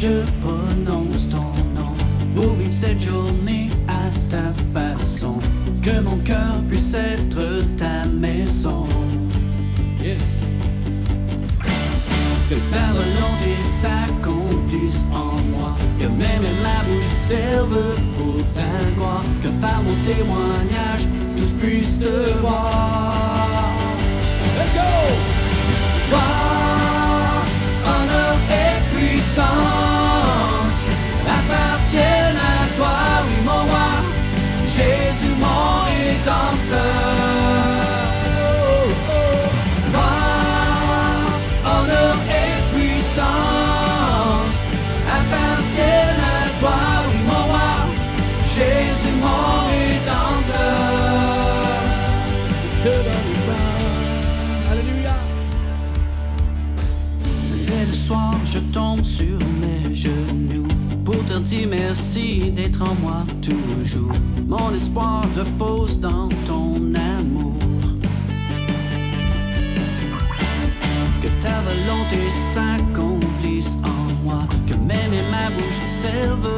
Je prononce ton nom pour vivre cette journée à ta façon. Que mon cœur puisse être ta maison. Que ta volonté s'accomplisse en moi. Que même ma bouche serve pour ta. Que par mon témoignage, tous puissent te voir. Merci d'être en moi toujours. Mon espoir repose dans ton amour. Que ta volonté s'accomplisse en moi. Que même ma bouche serve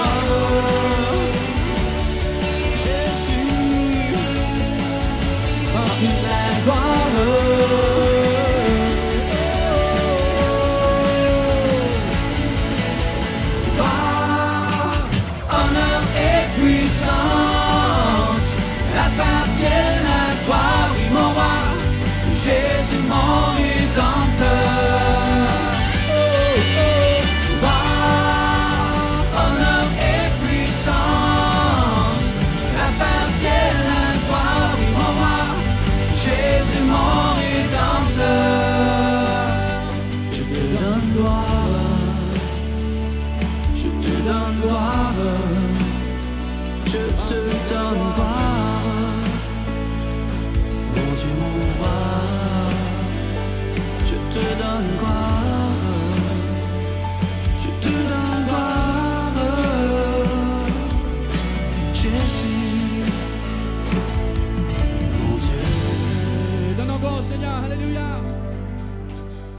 you are.